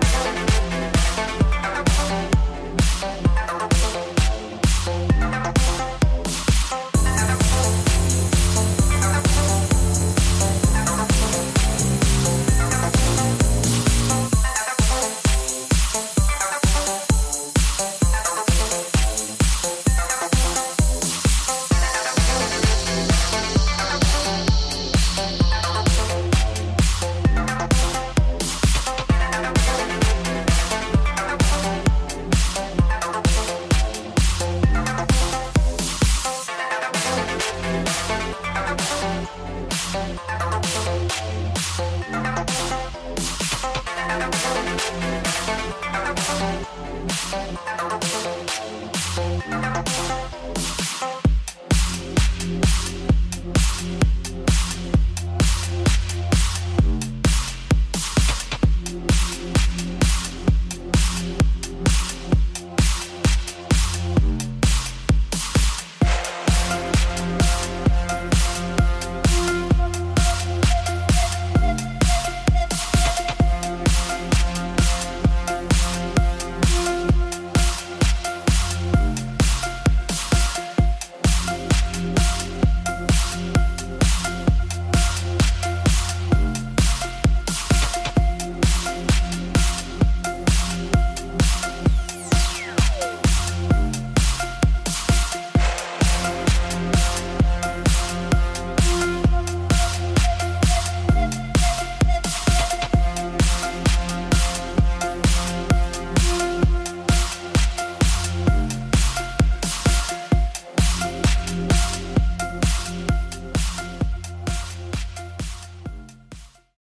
Bye.